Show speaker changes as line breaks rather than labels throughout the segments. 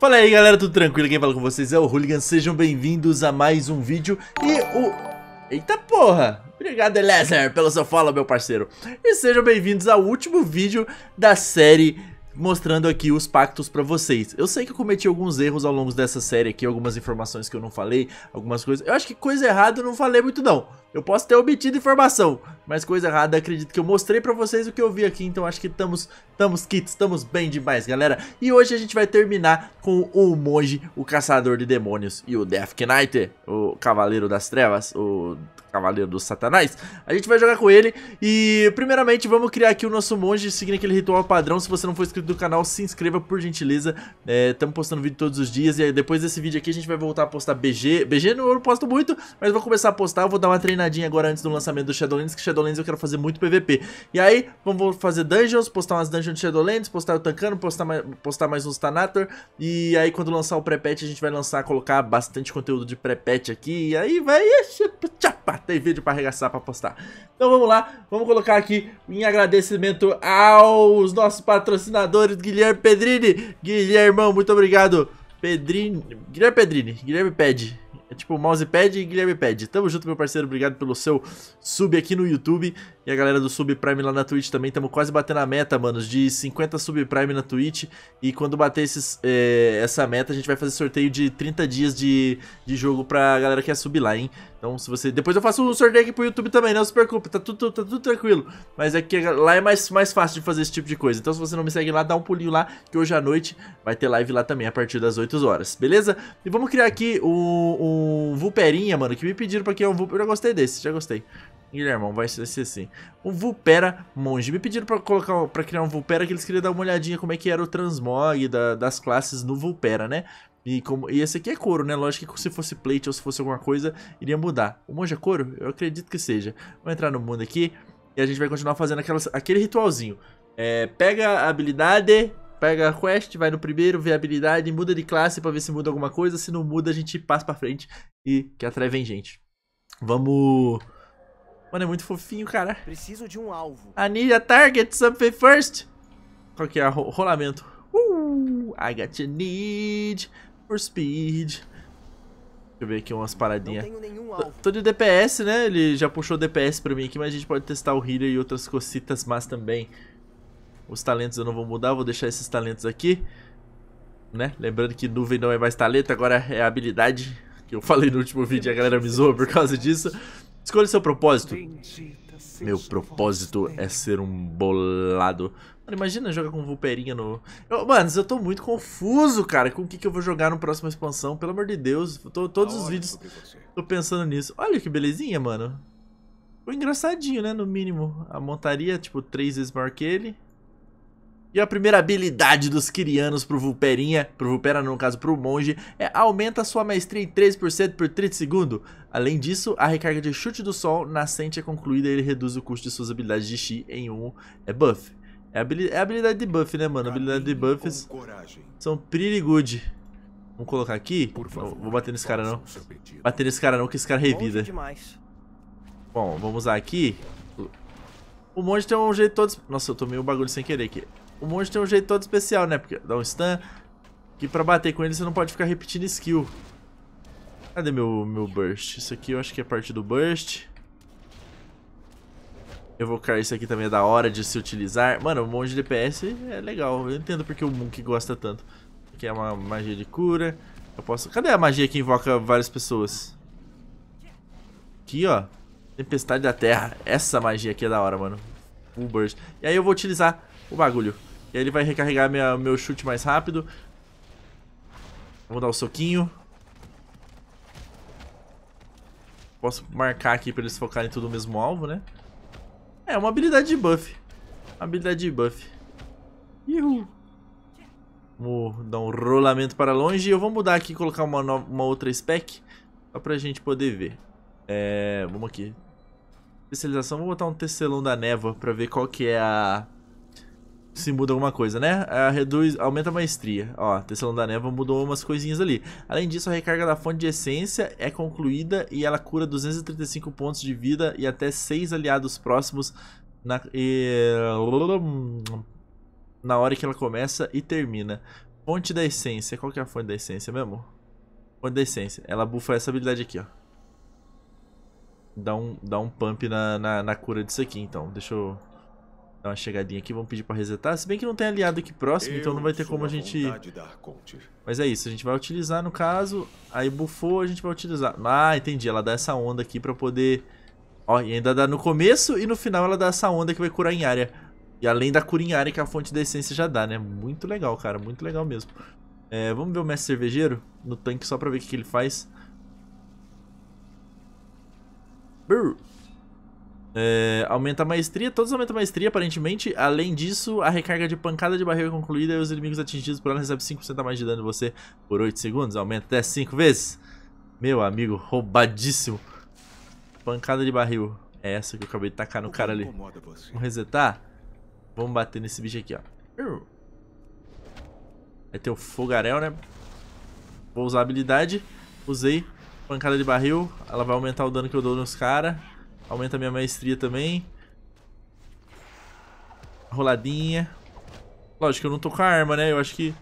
Fala aí galera, tudo tranquilo? Quem fala com vocês é o Hooligan, sejam bem-vindos a mais um vídeo E o... Eita porra! Obrigado Elezer pelo seu follow meu parceiro E sejam bem-vindos ao último vídeo da série mostrando aqui os pactos pra vocês. Eu sei que eu cometi alguns erros ao longo dessa série aqui, algumas informações que eu não falei, algumas coisas. Eu acho que coisa errada eu não falei muito não. Eu posso ter obtido informação, mas coisa errada acredito que eu mostrei pra vocês o que eu vi aqui, então acho que estamos, estamos kits, estamos bem demais, galera. E hoje a gente vai terminar com o monge, o caçador de demônios e o Death Knight, o cavaleiro das trevas, o Cavaleiro dos Satanás, a gente vai jogar com ele. E primeiramente vamos criar aqui o nosso monge seguindo aquele ritual padrão, se você não for inscrito no canal se inscreva por gentileza, estamos é, postando vídeo todos os dias. E depois desse vídeo aqui a gente vai voltar a postar BG, BG eu não posto muito, mas vou começar a postar, eu vou dar uma treinadinha agora antes do lançamento do Shadowlands, que Shadowlands eu quero fazer muito PVP, e aí vamos fazer dungeons, postar umas dungeons de Shadowlands, postar o Tancano, postar mais, postar mais uns Tanator, e aí quando lançar o pré-patch a gente vai lançar, colocar bastante conteúdo de pré-patch aqui, e aí vai, tchapa, tem vídeo pra arregaçar pra postar. Então vamos lá, vamos colocar aqui em agradecimento aos nossos patrocinadores, Guilherme Pedrini. Guilhermão, muito obrigado. Pedrini, Guilherme Pedrini, Guilherme Pede. É tipo mousepad e Guilherme Pad. Tamo junto, meu parceiro. Obrigado pelo seu sub aqui no YouTube. E a galera do Sub Prime lá na Twitch também. Tamo quase batendo a meta, manos, de 50 Sub Prime na Twitch. E quando bater esses, é, essa meta, a gente vai fazer sorteio de 30 dias de, de jogo pra galera que quer subir lá, hein? Então, se você... Depois eu faço um sorteio aqui pro YouTube também, não se preocupe. Tá tudo, tá tudo tranquilo. Mas é que lá é mais, mais fácil de fazer esse tipo de coisa. Então, se você não me segue lá, dá um pulinho lá. Que hoje à noite vai ter live lá também, a partir das 8 horas. Beleza? E vamos criar aqui um, um Vulperinha, mano, que me pediram pra criar um Vulpera. Eu já gostei desse, já gostei. Guilhermão, vai ser assim. Um Vulpera Monge. Me pediram pra, colocar, pra criar um Vulpera que eles queriam dar uma olhadinha como é que era o transmog da, das classes no Vulpera, né? E, como, e esse aqui é couro, né? Lógico que se fosse plate ou se fosse alguma coisa, iria mudar. O monge é couro? Eu acredito que seja. Vamos entrar no mundo aqui e a gente vai continuar fazendo aquelas, aquele ritualzinho. É, pega a habilidade, pega a quest, vai no primeiro, vê a habilidade, muda de classe pra ver se muda alguma coisa. Se não muda, a gente passa pra frente e que atrai vem gente. Vamos... Mano, é muito fofinho, cara.
Preciso de um alvo.
I need a target, something first. Qual que é? o Rolamento. Uh, I got your need for speed. Deixa eu ver aqui umas paradinhas. Tô de DPS, né? Ele já puxou DPS pra mim aqui, mas a gente pode testar o healer e outras cositas más também. Os talentos eu não vou mudar, vou deixar esses talentos aqui. Né? Lembrando que nuvem não é mais talento, agora é habilidade. Que eu falei no último vídeo e a galera me zoa por causa disso. Escolha seu propósito. Meu propósito é ser um bolado. Mano, imagina jogar com Vulperinha no... Eu, mano, eu tô muito confuso, cara, com o que, que eu vou jogar no próximo expansão. Pelo amor de Deus, tô, todos os vídeos tô pensando nisso. Olha que belezinha, mano. Foi engraçadinho, né, no mínimo. A montaria, tipo, três vezes maior que ele. E a primeira habilidade dos Kirianos pro Vulperinha, pro Vulpera no caso pro Monge, é aumenta sua maestria em 13% por 30 segundos. Além disso, a recarga de chute do sol nascente é concluída e ele reduz o custo de suas habilidades de Chi em 1 um, é buff. É, habilidade, é habilidade de buff, né, mano? Habilidade de buffs são pretty good. Vamos colocar aqui. Favor, vou bater nesse cara não. Bater nesse cara não, que esse cara revida. Bom, vamos usar aqui. O monge tem um jeito todo... Nossa, eu tomei um bagulho sem querer aqui. O monge tem um jeito todo especial, né? Porque dá um stun. Que pra bater com ele você não pode ficar repetindo skill. Cadê meu, meu burst? Isso aqui eu acho que é parte do burst. Evocar isso aqui também é da hora de se utilizar. Mano, o monge DPS é legal. Eu entendo porque o Monk gosta tanto. Aqui é uma magia de cura. Eu posso... Cadê a magia que invoca várias pessoas? Aqui, ó. Tempestade da Terra. Essa magia aqui é da hora, mano. Full burst. E aí eu vou utilizar o bagulho. E aí ele vai recarregar minha, meu chute mais rápido. Vamos dar o um soquinho. Posso marcar aqui pra eles focarem tudo no mesmo alvo, né? É, uma habilidade de buff. Uma habilidade de buff. Uhul. Vamos dar um rolamento para longe. E eu vou mudar aqui e colocar uma, uma outra spec. Só pra gente poder ver. É, vamos aqui. Especialização, vou botar um tecelão da névoa pra ver qual que é a se muda alguma coisa, né? É, reduz, aumenta a maestria. Ó, Tecelão da Neva mudou umas coisinhas ali. Além disso, a recarga da fonte de essência é concluída e ela cura 235 pontos de vida e até 6 aliados próximos na, e, na hora que ela começa e termina. Fonte da essência. Qual que é a fonte da essência mesmo? Fonte da essência. Ela bufa essa habilidade aqui, ó. Dá um, dá um pump na, na, na cura disso aqui, então. Deixa eu dar uma chegadinha aqui. Vamos pedir pra resetar. Se bem que não tem aliado aqui próximo, então não vai ter como a gente... Mas é isso. A gente vai utilizar no caso. Aí bufou, a gente vai utilizar. Ah, entendi. Ela dá essa onda aqui pra poder... Ó, e ainda dá no começo e no final ela dá essa onda que vai curar em área. E além da cura em área que a fonte da essência já dá, né? Muito legal, cara. Muito legal mesmo. É, vamos ver o mestre cervejeiro no tanque só pra ver o que, que ele faz. É, aumenta a maestria, todos aumentam a maestria aparentemente. Além disso, a recarga de pancada de barreira concluída e os inimigos atingidos por ela recebem 5% a mais de dano de você por 8 segundos. Aumenta até 5 vezes. Meu amigo, roubadíssimo. Pancada de barril. É essa que eu acabei de tacar no cara ali. Vamos resetar? Vamos bater nesse bicho aqui, ó. Vai ter o fogaréu, né? Vou usar a habilidade. Usei. Pancada de barril. Ela vai aumentar o dano que eu dou nos caras. Aumenta minha maestria também. Roladinha. Lógico, eu não tô com a arma, né? Eu acho que...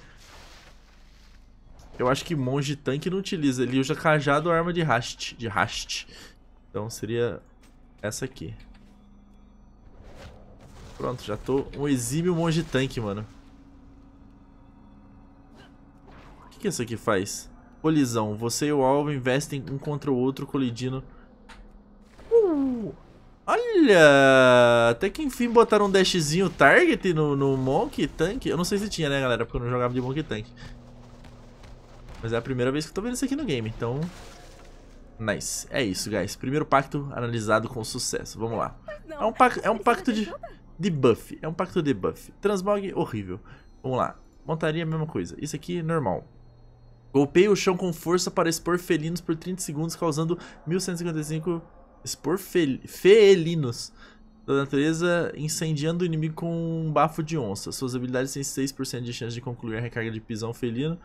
Eu acho que monge tanque não utiliza. Ele usa cajado ou arma de haste. De haste. Então seria essa aqui. Pronto, já tô um exímio monge tanque, mano. O que, que isso aqui faz? Colisão. Você e o alvo investem um contra o outro, colidindo. Olha! Até que enfim botaram um dashzinho target no, no Monk Tank. Eu não sei se tinha, né, galera? Porque eu não jogava de Monk Tank. Mas é a primeira vez que eu tô vendo isso aqui no game, então... Nice. É isso, guys. Primeiro pacto analisado com sucesso. Vamos lá. É um, pacto, é um pacto de, de buff. É um pacto de buff. Transmog, horrível. Vamos lá. Montaria, mesma coisa. Isso aqui, normal. Golpeie o chão com força para expor felinos por 30 segundos, causando 1155 expor fel felinos da natureza, incendiando o inimigo com um bafo de onça. Suas habilidades têm 6% de chance de concluir a recarga de pisão felino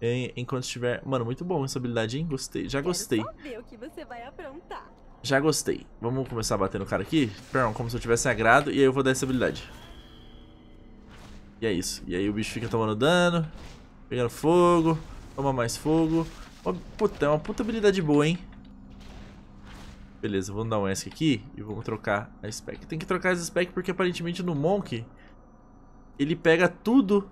em, enquanto estiver... Mano, muito bom essa habilidade, hein? Gostei, já gostei. Já gostei. Vamos começar a bater no cara aqui? Perdão, como se eu tivesse agrado, e aí eu vou dar essa habilidade. E é isso. E aí o bicho fica tomando dano, pegando fogo... Toma mais fogo. puta, é uma puta habilidade boa, hein? Beleza, vamos dar um ESC aqui e vamos trocar a spec. Tem que trocar as spec porque aparentemente no Monk ele pega tudo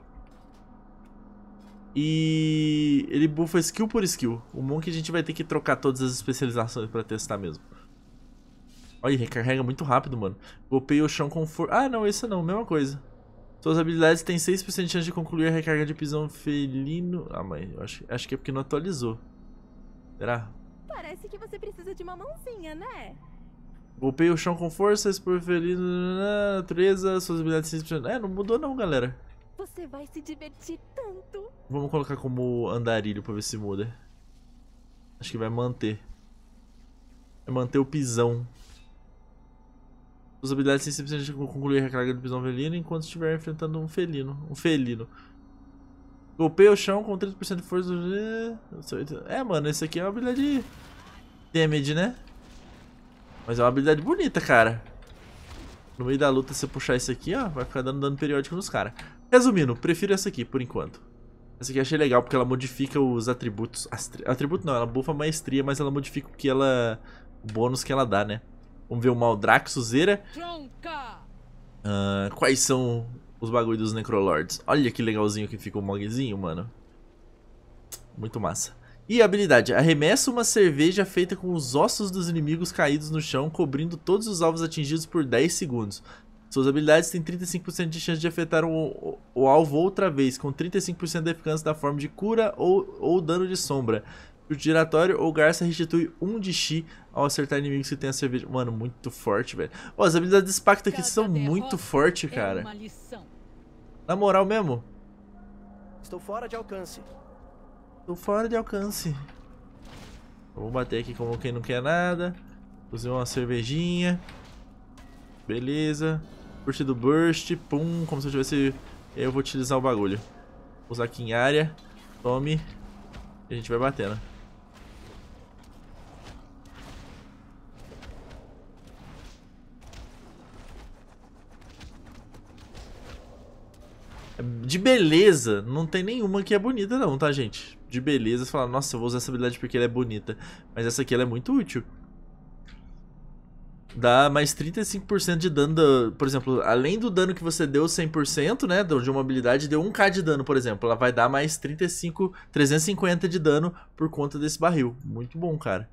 e ele buffa skill por skill. O Monk a gente vai ter que trocar todas as especializações pra testar mesmo. Olha, recarrega muito rápido, mano. Golpeia o chão com força. Ah, não, esse não, mesma coisa. Suas habilidades têm 6% de chance de concluir a recarga de pisão felino. Ah, mãe, acho, acho que é porque não atualizou. Será?
Parece que você precisa de uma mãozinha, né?
Golpeia o chão com força, expor felino, natureza, suas habilidades 6%. É, não mudou não, galera.
Você vai se divertir tanto.
Vamos colocar como andarilho pra ver se muda. Acho que vai manter. Vai manter o pisão. Suas habilidades têm 100% de concluir a recarga do pisão felino enquanto estiver enfrentando um felino. Um felino. Golpeia o chão com 30% de força. É, mano, esse aqui é uma habilidade damage, né? Mas é uma habilidade bonita, cara. No meio da luta, você puxar isso aqui, ó, vai ficar dando dano periódico nos caras. Resumindo, prefiro essa aqui, por enquanto. Essa aqui eu achei legal, porque ela modifica os atributos. Atributo não, ela bufa a maestria, mas ela modifica o que ela... O bônus que ela dá, né? Vamos ver o Maldraxuzeira. Uh, quais são os bagulho dos Necrolords? Olha que legalzinho que fica o Mogzinho, mano. Muito massa. E habilidade, arremessa uma cerveja feita com os ossos dos inimigos caídos no chão, cobrindo todos os alvos atingidos por 10 segundos. Suas habilidades têm 35% de chance de afetar o, o, o, alvo outra vez, com 35% de eficácia da forma de cura ou, ou dano de sombra. O giratório ou Garça restitui 1 um de Chi ao acertar inimigos que tem a cerveja. Mano, muito forte, velho. Oh, as habilidades desse pacto aqui são muito fortes, é cara. Na moral mesmo.
Estou fora de alcance.
Estou fora de alcance. Vou bater aqui como quem não quer nada. Usei uma cervejinha. Beleza. Curti do burst. Pum. Como se eu tivesse... Eu vou utilizar o bagulho. Vou usar aqui em área. Tome. E a gente vai batendo. De beleza, não tem nenhuma que é bonita não, tá, gente? De beleza, você fala, nossa, eu vou usar essa habilidade porque ela é bonita. Mas essa aqui ela é muito útil. Dá mais 35% de dano, da, por exemplo, além do dano que você deu 100%, né, de uma habilidade, deu 1k de dano, por exemplo. Ela vai dar mais 35, 350 de dano por conta desse barril. Muito bom, cara.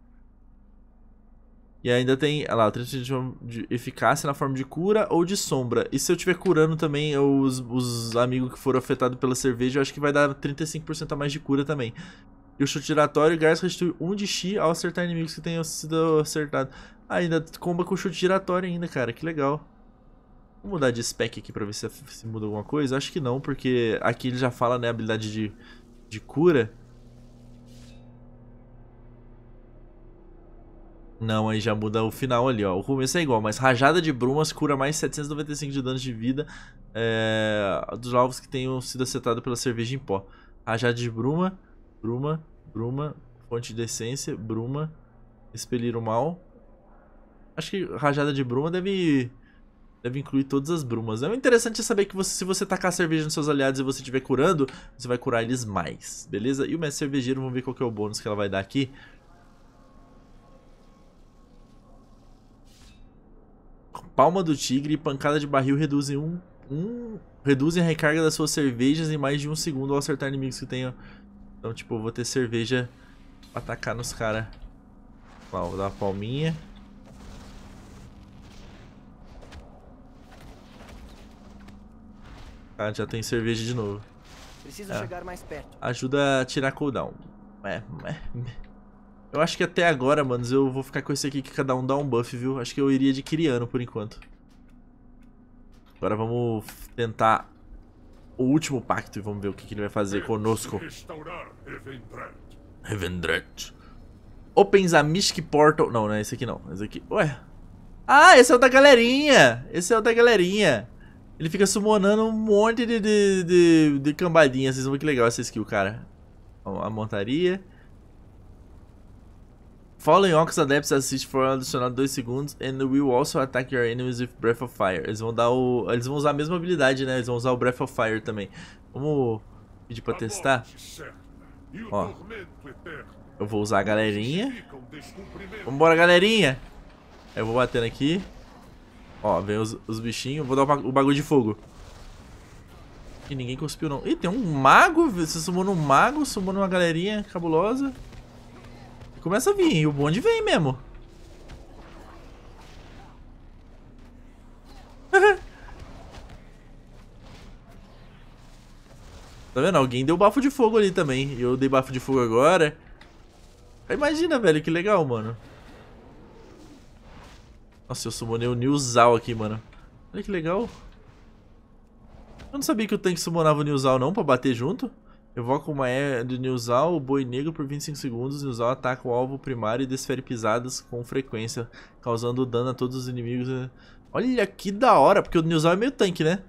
E ainda tem, olha lá, 30% de eficácia na forma de cura ou de sombra. E se eu estiver curando também os, os amigos que foram afetados pela cerveja, eu acho que vai dar 35% a mais de cura também. E o chute giratório, Gars restitui 1 de Chi ao acertar inimigos que tenham sido acertados. Ah, ainda comba com chute giratório ainda, cara, que legal. Vou mudar de spec aqui pra ver se, se muda alguma coisa. Acho que não, porque aqui ele já fala, né, habilidade de, de cura. Não, aí já muda o final ali, ó. O começo é igual, mas Rajada de Brumas cura mais 795 de danos de vida é, dos alvos que tenham sido acertados pela cerveja em pó. Rajada de Bruma, Bruma, Bruma, Fonte de Essência, Bruma, Expelir o Mal. Acho que Rajada de Bruma deve, deve incluir todas as brumas. É interessante saber que você, se você tacar cerveja nos seus aliados e você estiver curando, você vai curar eles mais, beleza? E o mestre cervejeiro, vamos ver qual que é o bônus que ela vai dar aqui. Palma do Tigre e pancada de barril reduzem um, um reduzem a recarga das suas cervejas em mais de um segundo ao acertar inimigos que tenham. Então, tipo, eu vou ter cerveja pra atacar nos caras. Vou dar uma palminha. Ah, já tem cerveja de novo.
Preciso é. chegar mais perto.
Ajuda a tirar cooldown. É, é. Eu acho que até agora, manos, eu vou ficar com esse aqui que cada um dá um buff, viu? Acho que eu iria de Kiriano por enquanto. Agora vamos tentar o último pacto e vamos ver o que, que ele vai fazer conosco. Revendret. Opens a Mystic Portal. Não, não é esse aqui não. Esse aqui. Ué. Ah, esse é o da galerinha. Esse é o da galerinha. Ele fica summonando um monte de, de, de, de cambadinha. Vocês vão ver que legal essa skill, cara. A montaria. Fallen Ox Adepts assist for adicionado 2 segundos and will also attack your enemies with Breath of Fire. Eles vão dar o. Eles vão usar a mesma habilidade, né? Eles vão usar o Breath of Fire também. Vamos pedir pra testar. Ó. Eu vou usar a galerinha. Vambora, galerinha! Eu vou batendo aqui. Ó, vem os, os bichinhos. Vou dar o bagulho de fogo. E ninguém cuspiu, não. Ih, tem um mago. Você sumou num mago, sumou numa galerinha cabulosa. Começa a vir, e o bonde vem mesmo. tá vendo? Alguém deu bafo de fogo ali também. Eu dei bafo de fogo agora. Imagina, velho, que legal, mano. Nossa, eu summonei o Nilzal aqui, mano. Olha que legal. Eu não sabia que o tanque summonava o Nilzal não pra bater junto. Evoca uma E de Nilzal, o boi negro por 25 segundos. Nilzal ataca o alvo primário e desfere pisadas com frequência, causando dano a todos os inimigos. Olha que da hora, porque o Nilzal é meio tanque, né?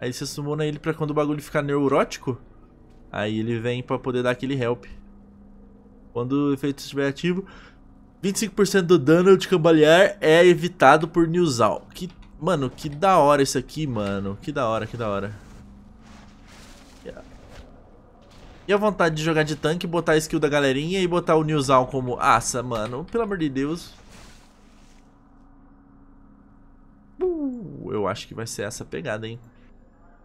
Aí você summona ele pra quando o bagulho ficar neurótico, aí ele vem pra poder dar aquele help. Quando o efeito estiver ativo, 25% do dano de cambalear é evitado por Nilzal. Que, mano, que da hora isso aqui, mano. Que da hora, que da hora. E a vontade de jogar de tanque, botar a skill da galerinha e botar o Nilzal como aça, mano. Pelo amor de Deus. Uh, eu acho que vai ser essa pegada, hein.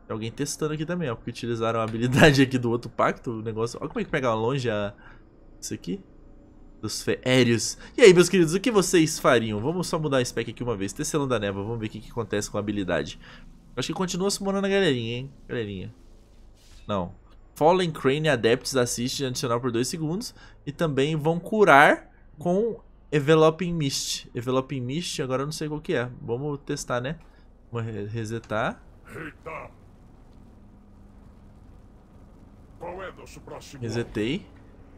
Tem alguém testando aqui também, ó. Porque utilizaram a habilidade aqui do outro pacto. O negócio... Olha como é que pega longe a... Isso aqui. Dos feérios. E aí, meus queridos, o que vocês fariam? Vamos só mudar a spec aqui uma vez. Tecelão da névoa. Vamos ver o que, que acontece com a habilidade. Acho que continua summonando a galerinha, hein. Galerinha. Não. Fallen Crane Adepts assiste adicional por 2 segundos. E também vão curar com Enveloping Mist. Enveloping Mist, agora eu não sei qual que é. Vamos testar, né? Vamos resetar. Eita. Qual é nosso próximo? Resetei.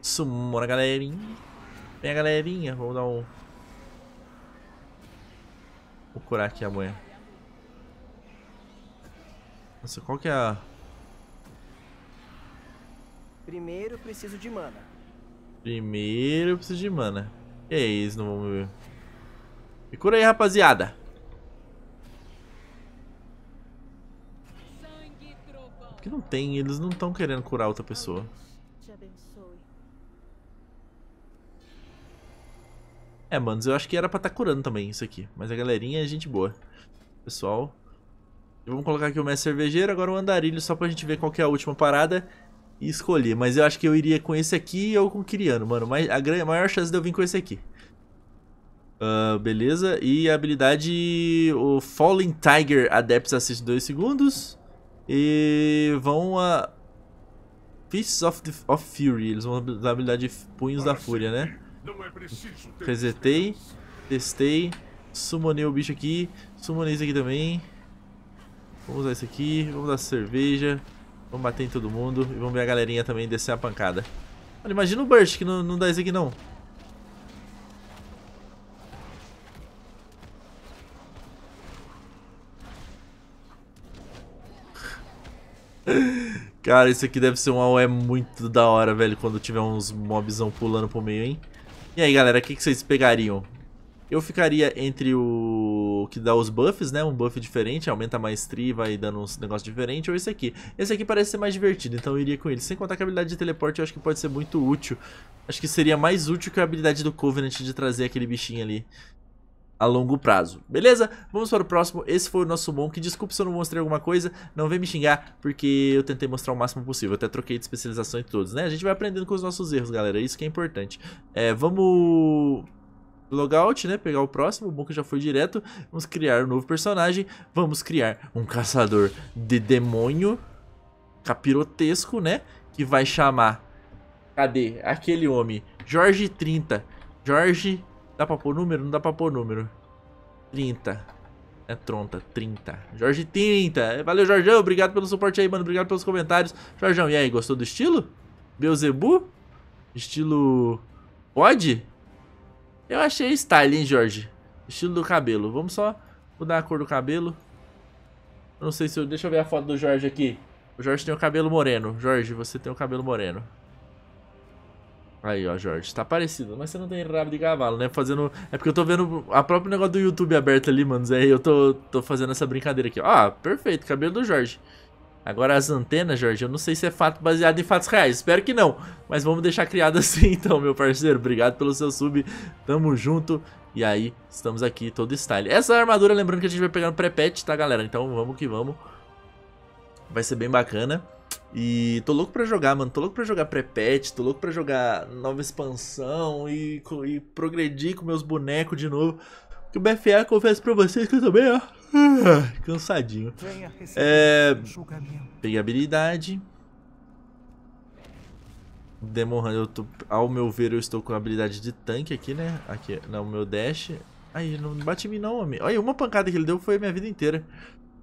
Sumou a galerinha. Vem a galerinha. Vamos dar um... Vou curar aqui a manhã. Nossa, qual que é a...
Primeiro preciso de mana.
Primeiro eu preciso de mana. Que é isso, não vamos ver. Me cura aí, rapaziada. Por que não tem, eles não estão querendo curar outra pessoa. É, manos, eu acho que era pra estar curando também isso aqui. Mas a galerinha é gente boa. Pessoal. E vamos colocar aqui o mestre cervejeiro, agora o andarilho, só pra gente ver qual que é a última parada e escolher. Mas eu acho que eu iria com esse aqui ou com o Kiriano, mano. Mas a maior chance de eu vir com esse aqui. Ah, beleza, e a habilidade o Falling Tiger Adepts assiste 2 segundos E vão a Fists of, the- of Fury, eles vão dar a habilidade Punhos da Fúria, né? Resetei, testei, summonei o bicho aqui, summonei esse aqui também. Vamos usar esse aqui, vamos dar cerveja, vamos bater em todo mundo e vamos ver a galerinha também descer a pancada. Olha, imagina o Burst que não, não dá aqui não. Cara, isso aqui deve ser um AOE muito da hora, velho, quando tiver uns mobzão pulando pro meio, hein? E aí, galera, o que, que vocês pegariam? Eu ficaria entre o que dá os buffs, né? Um buff diferente, aumenta a maestria e vai dando uns negócios diferentes, ou esse aqui. Esse aqui parece ser mais divertido, então eu iria com ele. Sem contar que a habilidade de teleporte eu acho que pode ser muito útil. Acho que seria mais útil que a habilidade do Covenant de trazer aquele bichinho ali a longo prazo. Beleza? Vamos para o próximo. Esse foi o nosso Monk. Desculpe se eu não mostrei alguma coisa. Não vem me xingar, porque eu tentei mostrar o máximo possível. Até troquei de especialização em todos, né? A gente vai aprendendo com os nossos erros, galera. Isso que é importante. É, vamos... Logout, né? Pegar o próximo. O Monk já foi direto. Vamos criar um novo personagem. Vamos criar um caçador de demônio capirotesco, né? Que vai chamar... Cadê? Aquele homem. Jorge 30. Jorge... Dá pra pôr número? Não dá pra pôr número. 30. É tronta, 30. Jorge 30. Valeu, Jorgão. Obrigado pelo suporte aí, mano. Obrigado pelos comentários. Jorgão, e aí, gostou do estilo? Beuzebu? Estilo. Pode? Eu achei style, hein, Jorge? Estilo do cabelo. Vamos só mudar a cor do cabelo. Eu Não sei se eu. Deixa eu ver a foto do Jorge aqui. O Jorge tem o cabelo moreno. Jorge, você tem o cabelo moreno. Aí, ó, Jorge, tá parecido, mas você não tem rabo de cavalo, né? Fazendo. É porque eu tô vendo a próprio negócio do YouTube aberto ali, mano. Aí eu tô, tô fazendo essa brincadeira aqui. Ah, perfeito, cabelo do Jorge. Agora as antenas, Jorge, eu não sei se é fato baseado em fatos reais. Espero que não. Mas vamos deixar criado assim então, meu parceiro. Obrigado pelo seu sub. Tamo junto. E aí, estamos aqui todo style. Essa armadura, lembrando que a gente vai pegar no pré-patch, tá, galera? Então vamos que vamos. Vai ser bem bacana. E tô louco pra jogar, mano. Tô louco pra jogar pré-patch, tô louco pra jogar nova expansão e, e progredir com meus bonecos de novo. Que o BFA, confesso pra vocês que eu também, ó. Cansadinho.
Venha receber
É. Peguei habilidade. Demon Hunter, eu tô, ao meu ver, eu estou com a habilidade de tanque aqui, né? Aqui, não, meu dash. Aí, não bate em mim não, homem. Olha, uma pancada que ele deu foi minha vida inteira.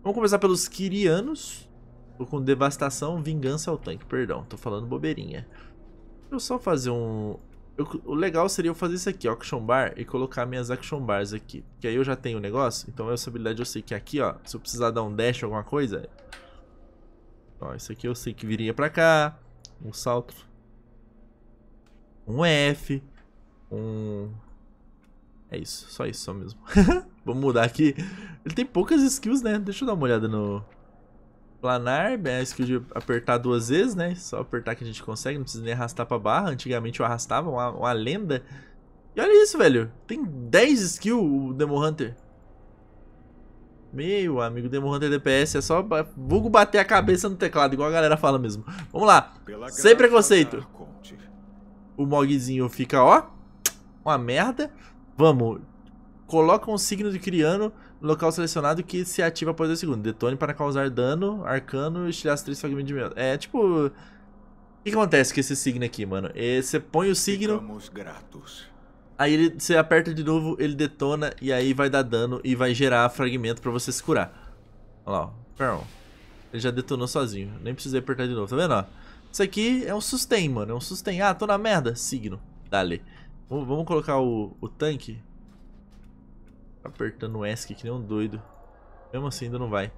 Vamos começar pelos Kirianos. Tô com devastação, vingança ao tanque. Perdão, tô falando bobeirinha. Deixa eu só fazer um... eu- o legal seria eu fazer isso aqui, ó, Action Bar, e colocar minhas Action Bars aqui. Que aí eu já tenho o negócio, então essa habilidade eu sei que aqui, ó, se eu precisar dar um dash ou alguma coisa... Ó, isso aqui eu sei que viria pra cá. Um salto. Um F. Um... É isso, só isso, só mesmo. Vamos mudar aqui. Ele tem poucas skills, né? Deixa eu dar uma olhada no... Planar, é a skill de apertar duas vezes, né? Só apertar que a gente consegue, não precisa nem arrastar pra barra. Antigamente eu arrastava, uma, uma lenda. E olha isso, velho. Tem 10 skills o Demo Hunter. Meu amigo, Demo Hunter DPS é só vulgo bater a cabeça no teclado, igual a galera fala mesmo. Vamos lá.
Pela
Sem preconceito. O mogzinho fica, ó, uma merda. Vamos. Coloca um signo de criano no local selecionado que se ativa após dois segundos. Detone para causar dano, arcano e estilhaça três fragmentos de medo. É, tipo... O que que acontece com esse signo aqui, mano? É, Você põe o signo,
Ficamos gratos.
aí ele, você aperta de novo, ele detona e aí vai dar dano e vai gerar fragmento pra você se curar. Olha lá, ó. Perdão. Ele já detonou sozinho. Nem precisei apertar de novo, tá vendo, ó? Isso aqui é um sustain, mano. É um sustain. Ah, tô na merda. Signo. Dale. Vamos, vamos colocar o, o tanque. Apertando o ESC que nem um doido. Mesmo assim ainda não vai.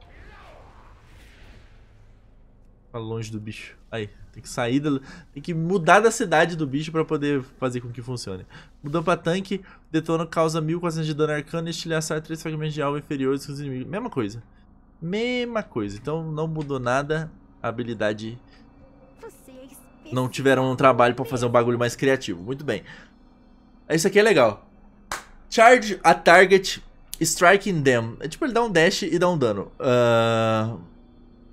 Tá longe do bicho. Aí, tem que sair da, Tem que mudar da cidade do bicho pra poder fazer com que funcione. Mudou pra tanque. Detona causa 1400 de dano arcano e estilhaçar 3 fragmentos de alvo inferiores que os inimigos. Mesma coisa. Mesma coisa. Então não mudou nada. a habilidade
é
não tiveram um trabalho pra fazer um bagulho mais criativo. Muito bem. Isso aqui é legal. Charge a target, striking them. É tipo, ele dá um dash e dá um dano. Ah,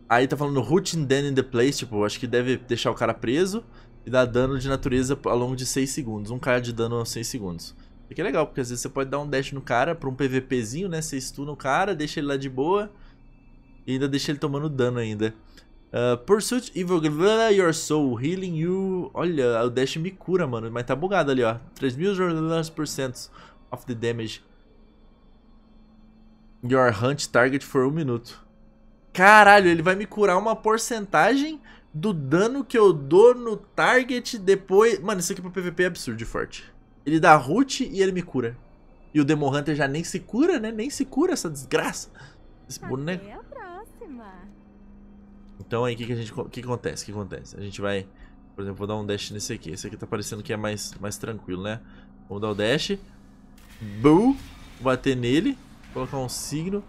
Aí tá falando rooting them in the place, tipo, acho que deve deixar o cara preso e dar dano de natureza ao longo de 6 segundos. Um cara de dano a 6 segundos. Isso é legal, porque às vezes você pode dar um dash no cara pra um PVPzinho, né? Você stuna o cara, deixa ele lá de boa e ainda deixa ele tomando dano ainda. Uh, Pursuit Evil Your Soul, Healing You. Olha, o dash me cura, mano. Mas tá bugado ali, ó. 3.000% of the damage. Your Hunt Target for um minuto. Caralho, ele vai me curar uma porcentagem do dano que eu dou no target depois. Mano, isso aqui pro PVP é absurdo de forte. Ele dá root e ele me cura. E o Demon Hunter já nem se cura, né? Nem se cura essa desgraça. Esse boneco.
Até a próxima.
Então aí o que, que a gente. O que acontece? O que acontece? A gente vai. Por exemplo, vou dar um dash nesse aqui. Esse aqui tá parecendo que é mais, mais tranquilo, né? Vamos dar o dash. Boo! Bater nele. Colocar um signo.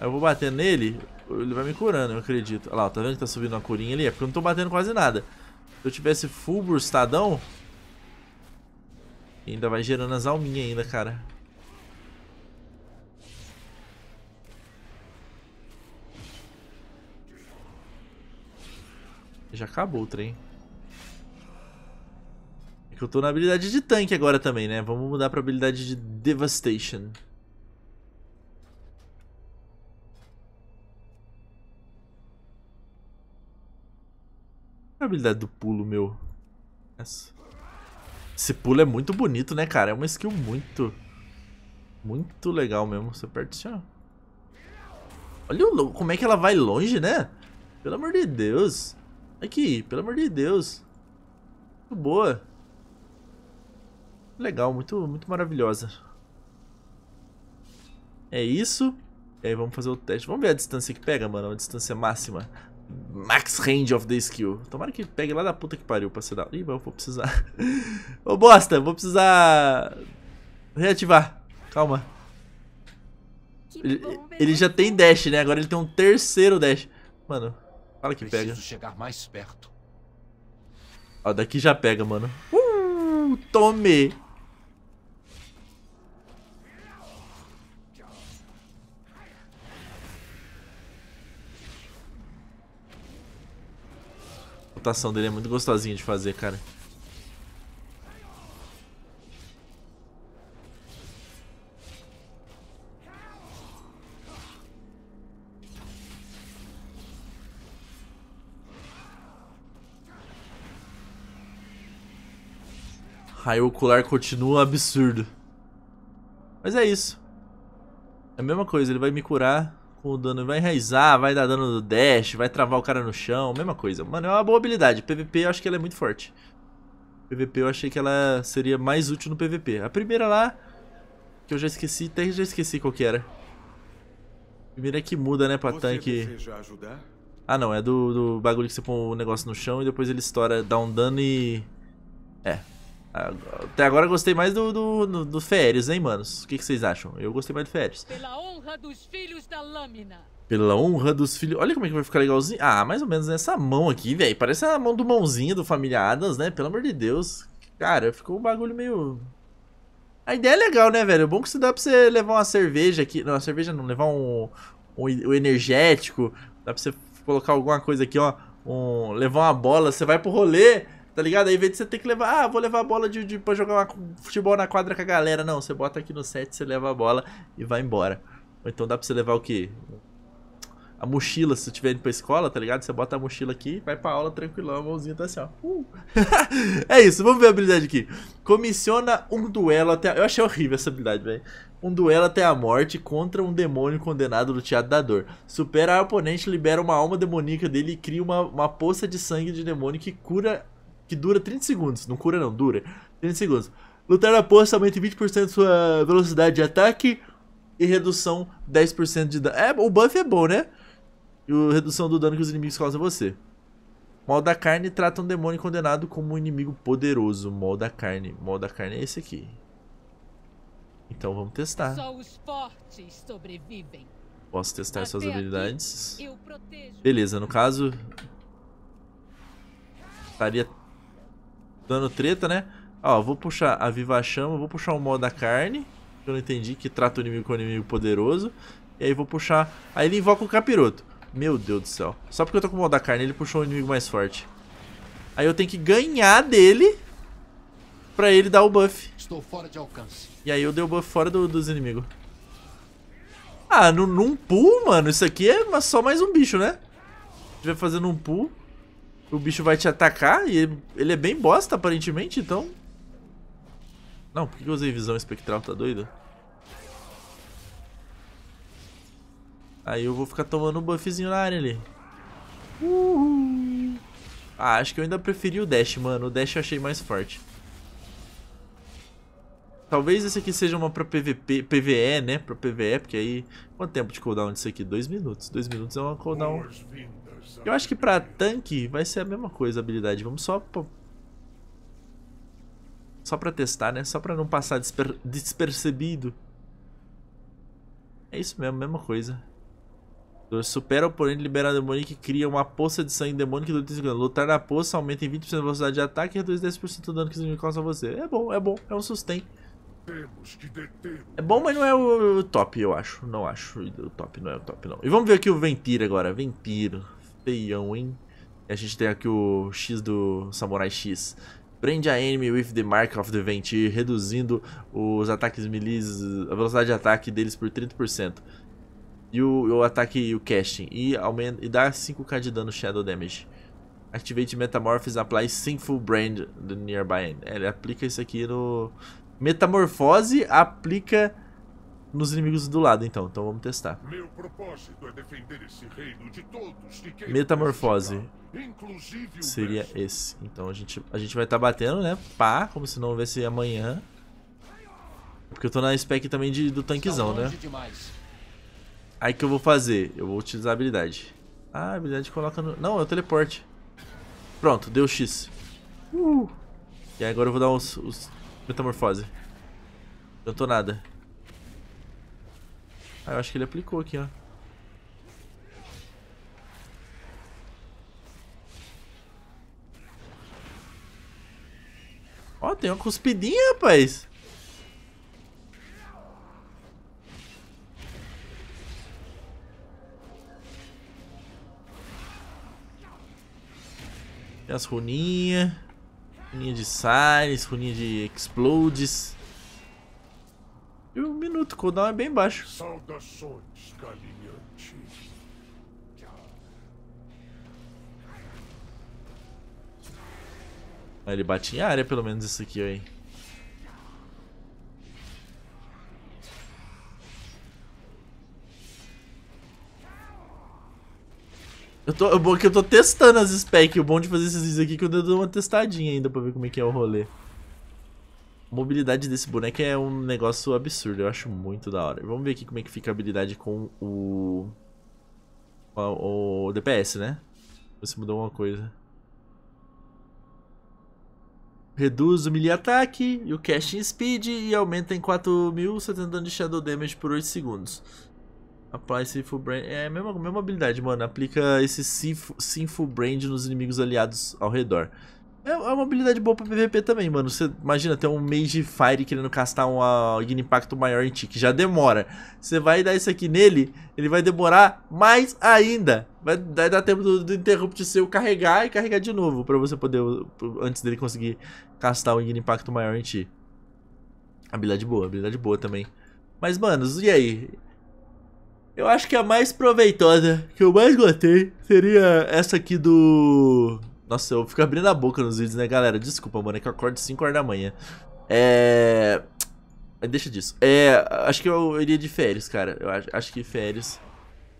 Aí eu vou bater nele, ele vai me curando, eu acredito. Olha lá, tá vendo que tá subindo uma curinha ali? É porque eu não tô batendo quase nada. Se eu tivesse full burstadão, ainda vai gerando as alminhas ainda, cara. Já acabou o trem. Que eu tô na habilidade de tanque agora também, né? Vamos mudar pra habilidade de Devastation. Qual é a habilidade do pulo, meu? Essa. Esse pulo é muito bonito, né, cara? É uma skill muito... Muito legal mesmo. Você aperta assim, ó. Olha o, como é que ela vai longe, né? Pelo amor de Deus. Aqui, pelo amor de Deus. Muito boa. Legal, muito, muito maravilhosa. É isso. E aí vamos fazer o teste. Vamos ver a distância que pega, mano. A distância máxima. Max range of the skill. Tomara que pegue lá da puta que pariu pra ser da... Ih, mas eu vou precisar... Ô, bosta, vou precisar... Reativar. Calma. Ele, já tem dash, né? Agora ele tem um terceiro dash. Mano, fala que pega.
Preciso chegar mais perto.
Ó, daqui já pega, mano. Uh, tome. A rotação dele é muito gostosinha de fazer, cara. Raio ocular continua absurdo. Mas é isso. É a mesma coisa, ele vai me curar com o dano, vai enraizar, vai dar dano no dash, vai travar o cara no chão, mesma coisa. Mano, é uma boa habilidade. PVP eu acho que ela é muito forte. PVP eu achei que ela seria mais útil no PVP. A primeira lá, que eu já esqueci, até já esqueci qual que era. A primeira é que muda, né, pra
Você
tanque. Ah, não, é do, do bagulho que você põe o negócio no chão e depois ele estoura, dá um dano e. É. Até agora eu gostei mais do, do, do, do Férias, hein, manos? O que, que vocês acham? Eu gostei mais do Férias.
Pela honra dos filhos da lâmina.
Pela honra dos filhos. Olha como é que vai ficar legalzinho. Ah, mais ou menos nessa mão aqui, velho. Parece a mão do mãozinha do Família Adams, né? Pelo amor de Deus. Cara, ficou um bagulho meio. A ideia é legal, né, velho? É bom que se dá pra você levar uma cerveja aqui. Não, uma cerveja não, levar um, um, um energético. Dá pra você colocar alguma coisa aqui, ó. Um, levar uma bola. Você vai pro rolê, tá ligado? Aí, em vez de você ter que levar. Ah, vou levar a bola de, de, pra jogar uma, futebol na quadra com a galera. Não, você bota aqui no set, você leva a bola e vai embora. Ou então dá pra você levar o quê? A mochila, se você estiver indo pra escola, tá ligado? Você bota a mochila aqui, vai pra aula tranquilão, a mãozinha tá assim, ó. Uh. é isso, vamos ver a habilidade aqui. Comissiona um duelo até. Eu achei horrível essa habilidade, velho. Um duelo até a morte contra um demônio condenado no teatro da dor. Supera a oponente, libera uma alma demoníaca dele e cria uma, uma poça de sangue de demônio que cura. Que dura 30 segundos. Não cura, não, dura. 30 segundos. Lutar na poça aumenta em 20% sua velocidade de ataque e redução 10% de dano. É, o buff é bom, né? E a redução do dano que os inimigos causam a você. Mal da carne trata um demônio condenado como um inimigo poderoso. Mal da carne. Mal da carne é esse aqui. Então vamos testar. Posso testar suas
Até aqui.
habilidades. Beleza, no caso... Estaria dando treta, né? Ó, vou puxar a Viva a Chama, vou puxar o modo da carne. Que eu não entendi, que trata o inimigo com o inimigo poderoso. E aí vou puxar... Aí ele invoca o capiroto. Meu Deus do céu. Só porque eu tô com o modo da carne, ele puxou o inimigo mais forte. Aí eu tenho que ganhar dele... Pra ele dar o buff.
Estou fora de alcance.
E aí eu dei o buff fora do- dos inimigos. Ah, no, num pull, mano, isso aqui é só mais um bicho, né? Se estiver fazendo um pull, o bicho vai te atacar e ele, ele é bem bosta, aparentemente, então... Não, por que eu usei visão espectral? Tá doido? Aí eu vou ficar tomando um buffzinho na área ali. Uhul. Ah, acho que eu ainda preferi o dash, mano. O dash eu achei mais forte. Talvez esse aqui seja uma pra PVP, PVE, né? Pra PVE, porque aí... Quanto tempo de cooldown disso aqui? Dois minutos. Dois minutos é uma cooldown... Eu acho que pra tanque vai ser a mesma coisa a habilidade. Vamos só... Só pra testar, né? Só pra não passar desper- despercebido. É isso mesmo, mesma coisa. Supera o oponente, libera demônio que cria uma poça de sangue demônio que dura 30 segundos. Lutar na poça aumenta em 20% a velocidade de ataque e reduz 10% do dano que os inimigos causam a você. É bom, é bom, é um sustain. É bom, mas não é o, o top, eu acho. Não acho. O top não é o top, não. E vamos ver aqui o Vampiro agora. Vampiro. Feião, hein? E a gente tem aqui o X do Samurai X. Prende a enemy with the mark of the Vampire, reduzindo os ataques melees, a velocidade de ataque deles por 30%. E o, o ataque e o casting. E, aumenta, e dá 5k de dano Shadow Damage. Activate Metamorphosis, apply Sinful Brand the nearby end. É, Ele aplica isso aqui no... Metamorfose aplica nos inimigos do lado, então. Então vamos testar.
Meu propósito é defender esse reino de todos que queiram
Metamorfose.
prejudicar, inclusive o
Seria
mestre.
esse. Então a gente, a gente vai estar batendo, né? Pá, como se não houvesse amanhã. Porque eu tô na spec também de, do tanquezão,
Está
né?
demais.
Aí que eu vou fazer? Eu vou utilizar a habilidade. Ah, a habilidade coloca no... Não, é o teleporte. Pronto, deu X. Uh. E agora eu vou dar os, os metamorfose. Não tô nada. Ah, eu acho que ele aplicou aqui, ó. Ó, tem uma cuspidinha, rapaz. Tem as runinhas. Runinha de Sires, runinha de Explodes. E o minuto, o cooldown é bem baixo.
Saudações, galinhante.
Mas ele bate em área, pelo menos, isso aqui, ó, hein. Eu tô, o bom é que eu tô testando as specs. O bom de fazer esses vídeos aqui é que eu dou uma testadinha ainda pra ver como é que é o rolê. Mobilidade desse boneco é um negócio absurdo. Eu acho muito da hora. Vamos ver aqui como é que fica a habilidade com o... O, o DPS, né? Se mudou alguma coisa. Reduz o melee ataque e o casting speed e aumenta em 4.070 dano de shadow damage por 8 segundos. Apply Sinful Brand. É a mesma, mesma habilidade, mano. Aplica esse Sinful, Sinful Brand nos inimigos aliados ao redor. É, é uma habilidade boa pra PVP também, mano. Você imagina ter um Mage Fire querendo castar um uh, impacto maior em ti, que já demora. Você vai dar isso aqui nele, ele vai demorar mais ainda. Vai, dar tempo do, do Interrupt seu carregar e carregar de novo, pra você poder, antes dele conseguir castar um impacto maior em ti. Habilidade boa, habilidade boa também. Mas, manos, e aí? Eu acho que a mais proveitosa, que eu mais gostei, seria essa aqui do... Nossa, eu fico abrindo a boca nos vídeos, né, galera? Desculpa, mano, é que eu acordo 5 horas da manhã. É... Deixa disso. É, acho que eu iria de férias, cara. Eu acho, acho que férias...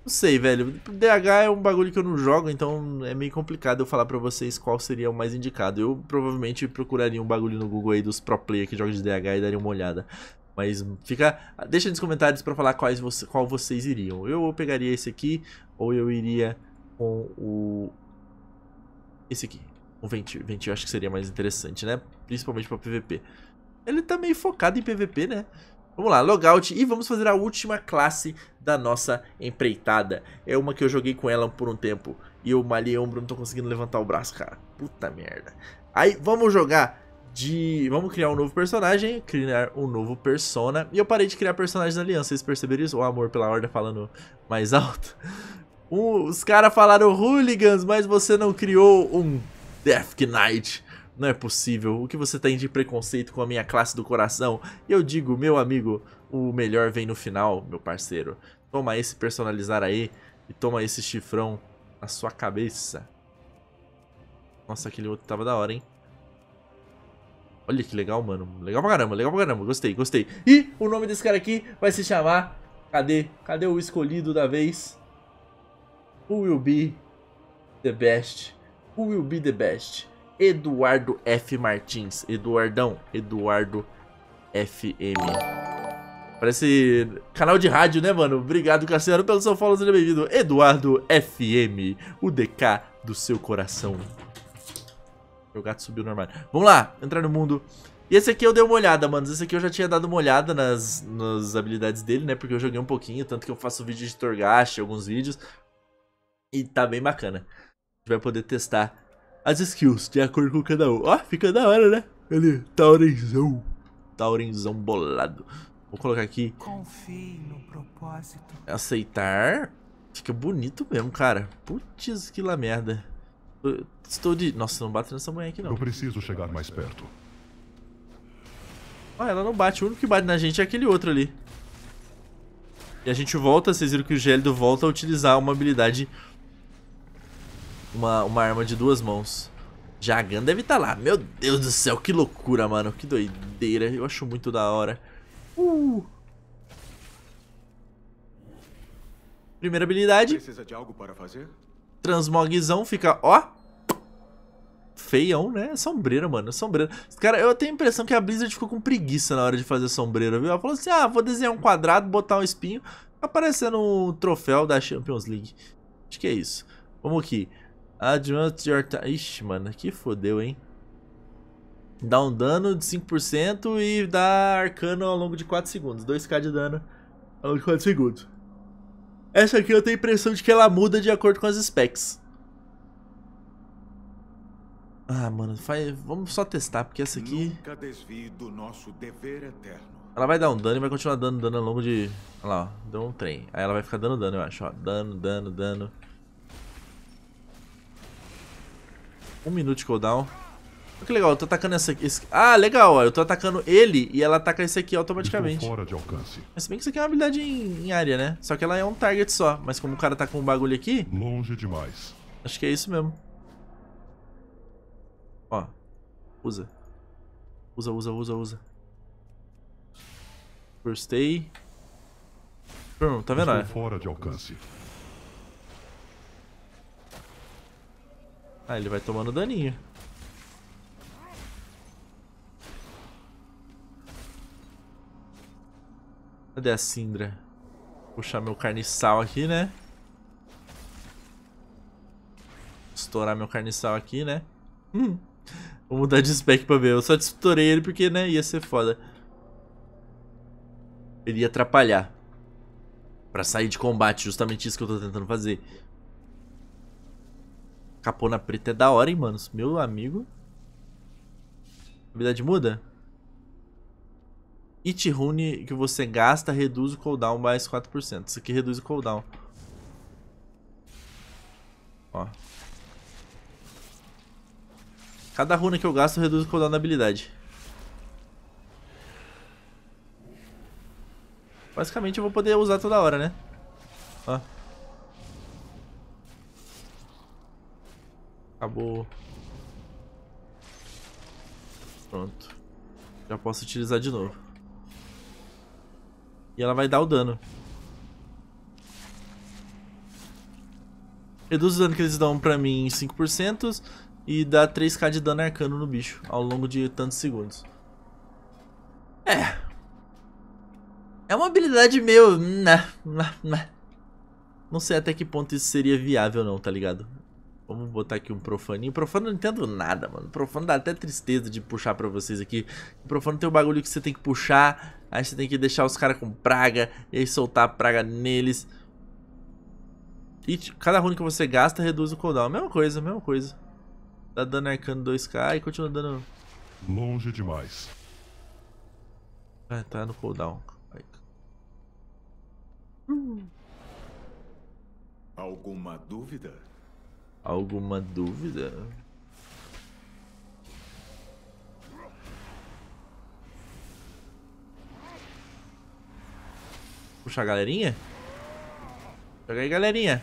Não sei, velho. DH é um bagulho que eu não jogo, então é meio complicado eu falar pra vocês qual seria o mais indicado. Eu provavelmente procuraria um bagulho no Google aí dos pro player que jogam de DH e daria uma olhada. Mas fica. Deixa nos comentários pra falar quais você, qual vocês iriam. Eu pegaria esse aqui, ou eu iria com o. Esse aqui. O Ventil. Ventil acho que seria mais interessante, né? Principalmente pra PVP. Ele tá meio focado em PVP, né? Vamos lá, logout e vamos fazer a última classe da nossa empreitada. É uma que eu joguei com ela por um tempo e eu malhei ombro, não tô conseguindo levantar o braço, cara. Puta merda. Aí, vamos jogar de... Vamos criar um novo personagem, criar um novo persona. E eu parei de criar personagens da aliança, vocês perceberam isso? O amor pela horda falando mais alto. Um, os caras falaram hooligans, mas você não criou um Death Knight. Não é possível. O que você tem de preconceito com a minha classe do coração? E eu digo, meu amigo, o melhor vem no final, meu parceiro. Toma esse personalizar aí e toma esse chifrão na sua cabeça. Nossa, aquele outro tava da hora, hein? Olha que legal, mano. Legal pra caramba, legal pra caramba. Gostei, gostei. E o nome desse cara aqui vai se chamar... Cadê? Cadê o escolhido da vez? Who will be the best? Who will be the best? Eduardo F. Martins. Eduardão. Eduardo FM. Parece canal de rádio, né, mano? Obrigado, Cassiano, pelo seu follow. Seja bem-vindo. Eduardo FM. O DK do seu coração. Meu gato subiu no armário. Vamos lá, entrar no mundo. E esse aqui eu dei uma olhada, mano. Esse aqui eu já tinha dado uma olhada nas, nas habilidades dele, né? Porque eu joguei um pouquinho, tanto que eu faço vídeo de Torgash, alguns vídeos. E tá bem bacana. A gente vai poder testar as skills de acordo com cada um. Ó, fica da hora, né? Ele, Taurenzão. Taurenzão bolado. Vou colocar aqui.
Confie no propósito.
Aceitar. Fica bonito mesmo, cara. Putz, que lá merda. Eu Estou de... Nossa, não bate nessa mulher aqui, não.
Eu preciso chegar mais perto.
Ah, ela não bate. O único que bate na gente é aquele outro ali. E a gente volta, vocês viram que o Gélido volta a utilizar uma habilidade... Uma, uma arma de duas mãos. Jagan deve estar lá. Meu Deus do céu, que loucura, mano. Que doideira. Eu acho muito da hora. Uh. Primeira habilidade.
Precisa de algo para fazer?
Transmogzão fica, ó. Feião, né? Sombreira, mano. Sombreira. Cara, eu tenho a impressão que a Blizzard ficou com preguiça na hora de fazer sombreira, viu? Ela falou assim: ah, vou desenhar um quadrado, botar um espinho. Aparecendo um troféu da Champions League. Acho que é isso. Vamos aqui. Advance your time. Ixi, mano, que fodeu, hein? Dá um dano de 5% e dá arcano ao longo de 4 segundos. 2k de dano ao longo de 4 segundos. Essa aqui eu tenho a impressão de que ela muda de acordo com as specs. Ah, mano, faz... vamos só testar, porque essa aqui... Ela vai dar um dano e vai continuar dando dano ao longo de... Olha lá, ó, deu um trem. Aí ela vai ficar dando dano, eu acho, ó. Dano, dano, dano. Um minuto de cooldown. Olha que legal, eu tô atacando essa aqui. Esse... Ah, legal, ó. Eu tô atacando ele e ela ataca esse aqui automaticamente.
Fora de alcance.
Mas se bem que isso aqui é uma habilidade em, em área, né? Só que ela é um target só. Mas como o cara tá com um bagulho aqui,
Longe demais.
acho que é isso mesmo. Ó. Usa. Usa, usa, usa, usa. Firstay. Hum, tá vendo?
Estou fora de alcance.
Ah, ele vai tomando daninho. Cadê a Sindra? Puxar meu carniçal aqui, né? Estourar meu carniçal aqui, né? Hum. Vou mudar de spec pra ver. Eu só estourei ele porque, né, ia ser foda. Ele ia atrapalhar. Pra sair de combate, justamente isso que eu tô tentando fazer. Capona preta é da hora, hein, manos. Meu amigo. Habilidade muda? It rune que você gasta reduz o cooldown mais 4%. Isso aqui reduz o cooldown. Ó. Cada runa que eu gasto reduz o cooldown da habilidade. Basicamente eu vou poder usar toda hora, né? Ó. Acabou. Pronto. Já posso utilizar de novo. E ela vai dar o dano. Reduz o dano que eles dão pra mim em 5% e dá 3k de dano arcano no bicho ao longo de tantos segundos. É. É uma habilidade meio... nah, nah, nah. Não sei até que ponto isso seria viável não, tá ligado? Vamos botar aqui um profaninho. Profano eu não entendo nada, mano. Profano dá até tristeza de puxar pra vocês aqui. Profano tem um bagulho que você tem que puxar. Aí você tem que deixar os caras com praga. E aí soltar a praga neles. E cada rune que você gasta reduz o cooldown. Mesma coisa, mesma coisa. Dá dano arcano 2k e continua dando...
Longe demais.
Ah, tá no cooldown.
Alguma dúvida?
Alguma dúvida? Puxa a galerinha? Joga aí, galerinha.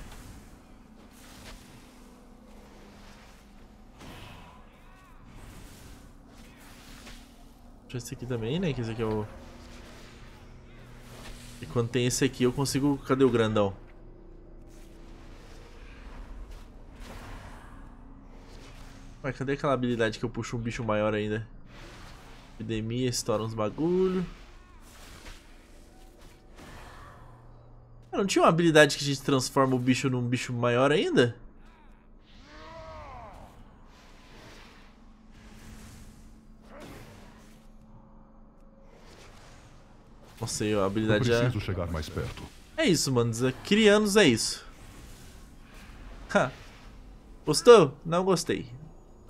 Puxa esse aqui também, né? Que esse aqui é o... E quando tem esse aqui eu consigo... Cadê o grandão? Ué, cadê aquela habilidade que eu puxo um bicho maior ainda? Epidemia, estoura uns bagulho. Ah, Não tinha uma habilidade que a gente transforma o bicho num bicho maior ainda? Não sei, a
Eu
habilidade já...
preciso chegar mais perto.
É isso, mano. Crianos é isso. Ha. Gostou? Não gostei.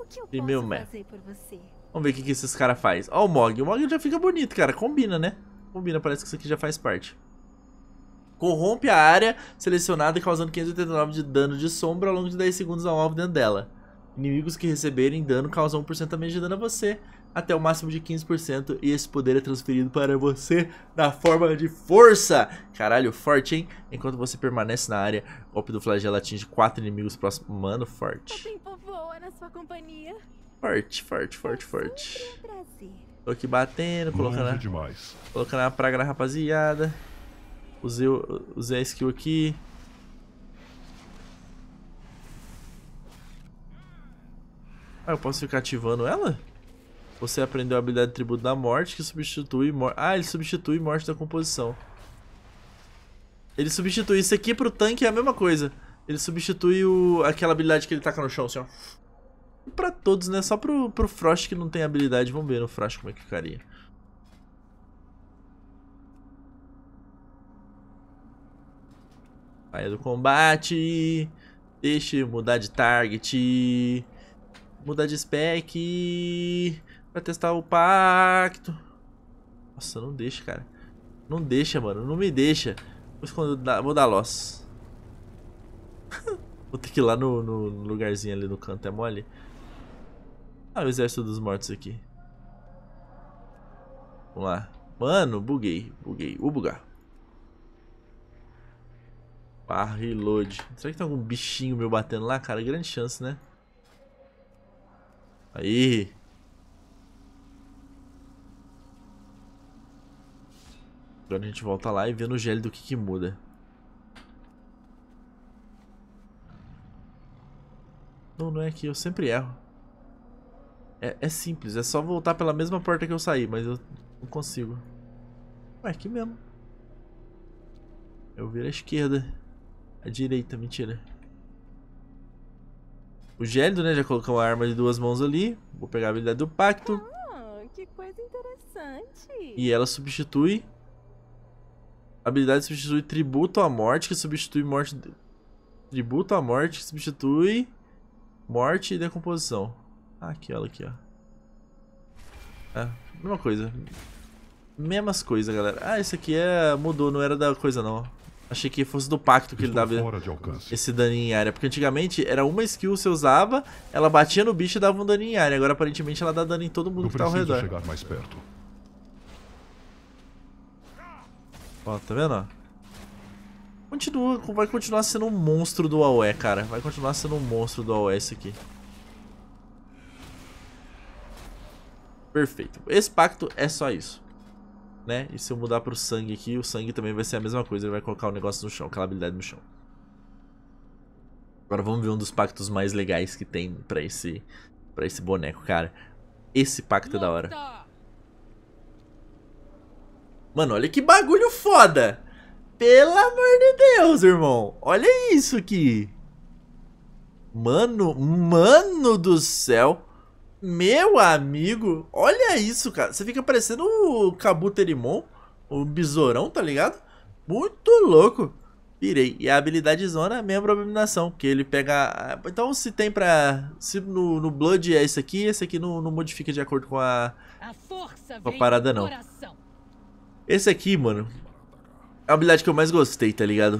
Que eu posso fazer por você?
Vamos ver o que, que esses caras fazem. Ó o Mog. O Mog já fica bonito, cara. Combina, né? Combina, parece que isso aqui já faz parte. Corrompe a área selecionada causando 589 de dano de sombra ao longo de 10 segundos ao alvo dentro dela. Inimigos que receberem dano causam 1% a menos de dano a você, até o máximo de 15%, e esse poder é transferido para você na forma de força. Caralho, forte, hein? Enquanto você permanece na área, o golpe do flagelo atinge 4 inimigos próximos. Mano, forte.
Na sua companhia.
Forte, forte, forte, forte.
Um prazer.
Tô aqui batendo, colocando
Longe
a,
demais.
colocando a praga na rapaziada. Usei, usei a skill aqui. Ah, eu posso ficar ativando ela? Você aprendeu a habilidade de tributo da morte que substitui morte. Ah, ele substitui morte da composição. Ele substitui isso aqui pro tanque é a mesma coisa. Ele substitui o... aquela habilidade que ele taca no chão, assim, ó. Pra todos, né? Só pro, pro Frost que não tem habilidade. Vamos ver no Frost como é que ficaria. Saia do combate. Deixe mudar de target. Mudar de spec. Pra testar o pacto. Nossa, não deixa, cara. Não deixa, mano. Não me deixa. Vou, esconder- vou dar loss. vou ter que ir lá no, no lugarzinho ali no canto. É mole? Ah, o exército dos mortos aqui. Vamos lá. Mano, buguei. Buguei. Vou bugar. Barra reload. Será que tem algum bichinho meu batendo lá, cara? Grande chance, né? Aí. Agora a gente volta lá e vê no gel do que que muda. Não, não é aqui. Eu sempre erro. É, é simples. É só voltar pela mesma porta que eu saí, mas eu não consigo. Ué, aqui mesmo. Eu viro à esquerda. À direita, mentira. O gélido, né? Já colocou a arma de duas mãos ali. Vou pegar a habilidade do pacto.
Ah, que coisa interessante.
E ela substitui. A habilidade substitui tributo à morte, que substitui morte. Tributo à morte, que substitui. Morte e decomposição. Ah, aqui, olha aqui, ó. É, mesma coisa. Mesmas coisas, galera. Ah, esse aqui é. Mudou, não era da coisa não. Achei que fosse do pacto que ele
Estou
dava
de alcance.
esse daninho em área. Porque antigamente era uma skill que você usava, ela batia no bicho e dava um daninho em área. Agora aparentemente ela dá dano em todo mundo que tá ao redor.
chegar mais perto.
Ó, tá vendo? Continua, vai continuar sendo um monstro do AOE, cara. Vai continuar sendo um monstro do AOE esse aqui. Perfeito. Esse pacto é só isso. Né? E se eu mudar pro sangue aqui, o sangue também vai ser a mesma coisa. Ele vai colocar o negócio no chão, aquela habilidade no chão. Agora vamos ver um dos pactos mais legais que tem pra esse, pra esse boneco, cara. Esse pacto é da hora.
Luta!
Mano, olha que bagulho foda. Pelo amor de Deus, irmão. Olha isso aqui. Mano, mano do céu. Meu amigo, olha isso, cara. Você fica parecendo o Kabuterimon, o besourão, tá ligado? Muito louco. Pirei. E a habilidade zona, membro abominação, que ele pega... Então se tem pra... Se no, no Blood é esse aqui, esse aqui não, não modifica de acordo com a...
A força
Com a parada, não. Esse aqui, mano, é a habilidade que eu mais gostei, tá ligado?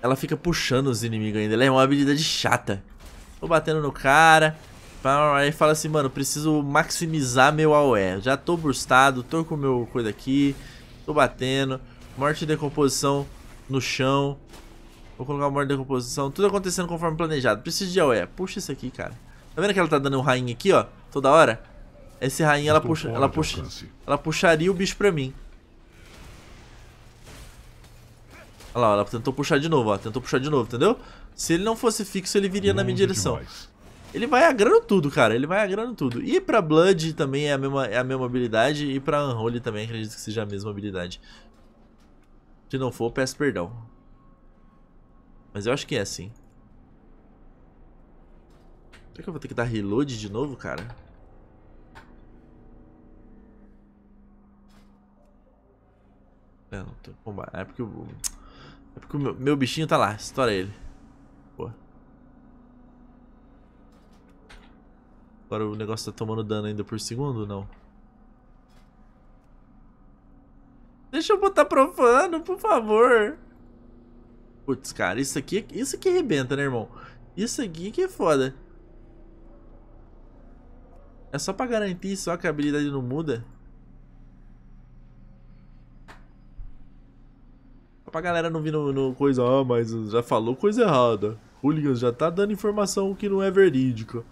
Ela fica puxando os inimigos ainda. Ela é uma habilidade chata. Tô batendo no cara. Aí fala assim, mano, preciso maximizar meu AOE. Já tô burstado, tô com meu coisa aqui. Tô batendo. Morte e decomposição no chão. Vou colocar morte e decomposição. Tudo acontecendo conforme planejado. Preciso de AOE. Puxa isso aqui, cara. Tá vendo que ela tá dando um rainha aqui, ó? Toda hora? Esse rainha, ela puxa, ela
de
puxa, ela puxaria o bicho pra mim. Olha lá, ela tentou puxar de novo, ó. Tentou puxar de novo, entendeu? Se ele não fosse fixo, ele viria na minha
Longe
direção.
demais.
Ele vai agrando tudo, cara. Ele vai agrando tudo. E pra Blood também é a mesma, é a mesma habilidade. E pra Unholy também acredito que seja a mesma habilidade. Se não for, peço perdão. Mas eu acho que é assim. Será que eu vou ter que dar reload de novo, cara? Não tô. É porque o. É porque o meu, meu bichinho tá lá. Estoura ele. Agora o negócio tá tomando dano ainda por segundo, não? Deixa eu botar profano, por favor. Putz, cara, isso aqui, isso aqui arrebenta, né, irmão? Isso aqui que é foda. É só pra garantir só que a habilidade não muda. Só pra galera não vir no, no coisa, ah, mas já falou coisa errada. Hooligans já tá dando informação que não é verídica.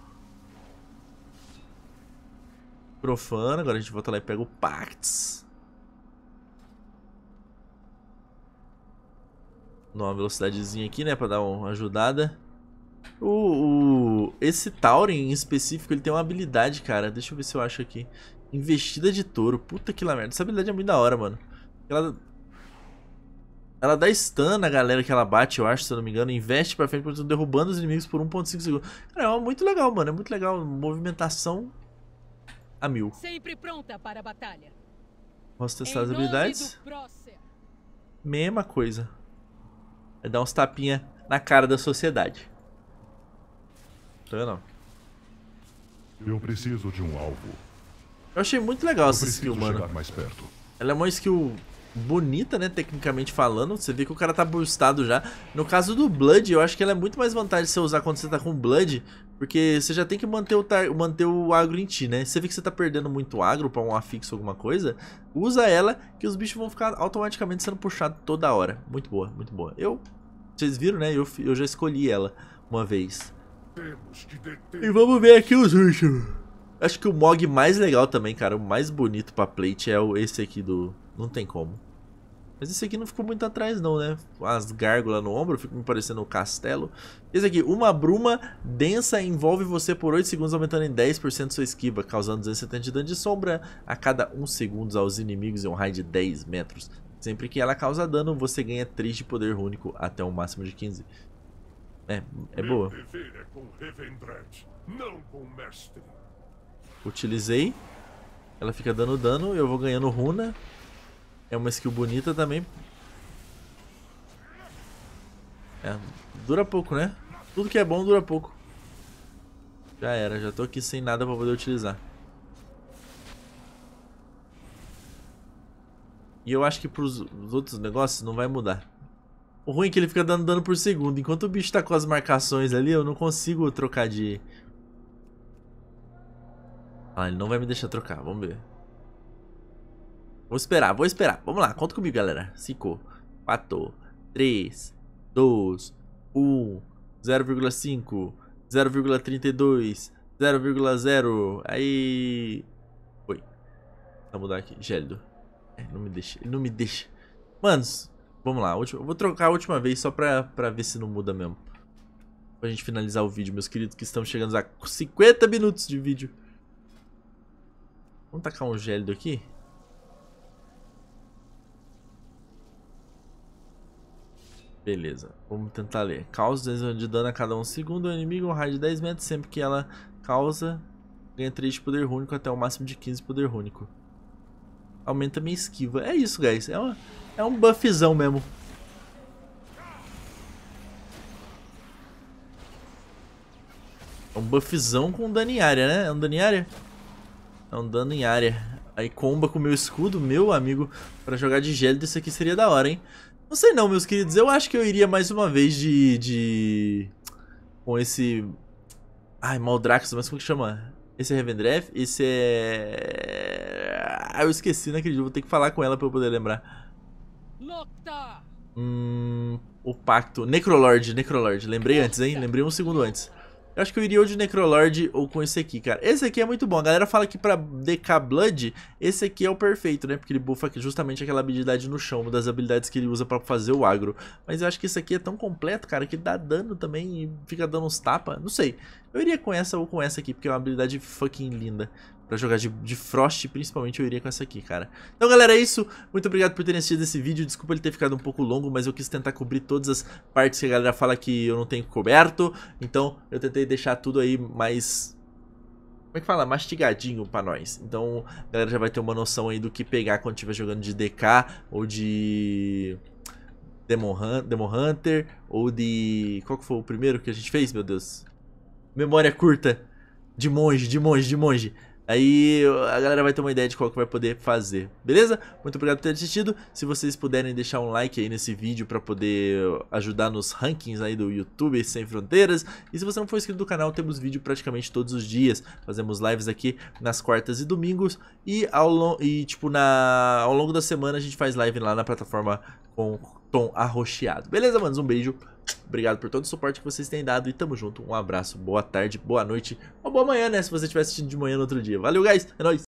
Profana, agora a gente volta lá e pega o Pacts. Dá uma velocidadezinha aqui, né, pra dar uma ajudada. O, o- esse Tauren em específico, ele tem uma habilidade, cara. Deixa eu ver se eu acho aqui. Investida de touro. Puta que lá merda. Essa habilidade é muito da hora, mano. Ela, ela dá stun na galera que ela bate, eu acho, se eu não me engano. Investe pra frente, derrubando os inimigos por 1.5 segundos. Cara, é muito legal, mano. É muito legal. Movimentação a mil.
Sempre pronta para a batalha.
Posso testar as habilidades? Mesma coisa. É dar uns tapinha na cara da sociedade. Tá vendo?
Eu preciso de um alvo.
Eu achei muito legal
Eu
essa skill, mano.
mais perto.
Ela é uma skill bonita, né, tecnicamente falando. Você vê que o cara tá boostado já. No caso do Blood, eu acho que ela é muito mais vantagem você usar quando você tá com Blood, porque você já tem que manter o, tar- manter o agro em ti, né? Você vê que você tá perdendo muito agro pra um afixo ou alguma coisa, usa ela que os bichos vão ficar automaticamente sendo puxados toda hora. Muito boa, muito boa. Eu, vocês viram, né? Eu, eu já escolhi ela uma vez. E vamos ver aqui os bichos. Acho que o Mog mais legal também, cara, o mais bonito pra plate é esse aqui do... Não tem como. Mas esse aqui não ficou muito atrás não, né? As gárgulas no ombro, fica me parecendo um castelo. Esse aqui, uma bruma densa envolve você por 8 segundos, aumentando em 10% sua esquiva, causando 270 de dano de sombra a cada 1 segundo aos inimigos em um raio de 10 metros. Sempre que ela causa dano, você ganha 3 de poder único até um máximo de 15. É, é boa.
É com Revendred, não com o mestre.
Utilizei. Ela fica dando dano, eu vou ganhando runa. É uma skill bonita também. É, dura pouco, né? Tudo que é bom dura pouco. Já era, já tô aqui sem nada pra poder utilizar. E eu acho que pros os outros negócios não vai mudar. O ruim é que ele fica dando dano por segundo. Enquanto o bicho tá com as marcações ali, eu não consigo trocar de, ah, ele não vai me deixar trocar, vamos ver. Vou esperar, vou esperar. Vamos lá, conta comigo, galera. 5, 4, 3, 2, 1, 0,5, 0,32, 0,0. Aí. Foi. Vou mudar aqui. Gélido. É, não me deixa. Ele não me deixa. Manos, vamos lá. última- Eu vou trocar a última vez só pra, pra ver se não muda mesmo. Pra gente finalizar o vídeo, meus queridos, que estamos chegando a 50 minutos de vídeo. Vamos tacar um gélido aqui? Beleza, vamos tentar ler. Causa 2 de dano a cada um segundo. O inimigo um raio de 10 metros. Sempre que ela causa, ganha 3 de poder único até o máximo de 15 de poder único. Aumenta minha esquiva. É isso, guys. É, uma, é um buffzão mesmo. É um buffzão com dano em área, né? É um dano em área? É um dano em área. Aí comba com o meu escudo, meu amigo, pra jogar de gelo, isso aqui seria da hora, hein? Não sei não, meus queridos. Eu acho que eu iria mais uma vez de... de... Com esse... Ai, Maldraxxus, mas como que chama? Esse é Revendreth? Esse é... Ah, eu esqueci, não acredito. Vou ter que falar com ela pra eu poder lembrar. Hum... O pacto... Necrolord, Necrolord. Lembrei antes, hein? Lembrei um segundo antes. Eu acho que eu iria ou de Necrolord ou com esse aqui, cara. Esse aqui é muito bom. A galera fala que pra DK Blood, esse aqui é o perfeito, né? Porque ele buffa justamente aquela habilidade no chão, uma das habilidades que ele usa pra fazer o agro. Mas eu acho que esse aqui é tão completo, cara, que dá dano também e fica dando uns tapas. Não sei. Eu iria com essa ou com essa aqui, porque é uma habilidade fucking linda. Pra jogar de, de Frost, principalmente, eu iria com essa aqui, cara. Então, galera, é isso. Muito obrigado por terem assistido esse vídeo. Desculpa ele ter ficado um pouco longo, mas eu quis tentar cobrir todas as partes que a galera fala que eu não tenho coberto. Então, eu tentei deixar tudo aí mais... Como é que fala? Mastigadinho pra nós. Então, a galera já vai ter uma noção aí do que pegar quando estiver jogando de DK ou de... Demon, Hun Demon Hunter ou de... Qual que foi o primeiro que a gente fez, meu Deus? Memória curta. De monge, de monge, de monge. Aí a galera vai ter uma ideia de qual que vai poder fazer, beleza? Muito obrigado por ter assistido. Se vocês puderem deixar um like aí nesse vídeo para poder ajudar nos rankings aí do YouTube Sem Fronteiras. E se você não for inscrito no canal, temos vídeo praticamente todos os dias. Fazemos lives aqui nas quartas e domingos. E, ao, e tipo, na, ao longo da semana a gente faz live lá na plataforma com tom arroxeado. Beleza, manos? Um beijo. Obrigado por todo o suporte que vocês têm dado e tamo junto. Um abraço, boa tarde, boa noite ou boa manhã, né? Se você estiver assistindo de manhã no outro dia. Valeu, guys. É nóis.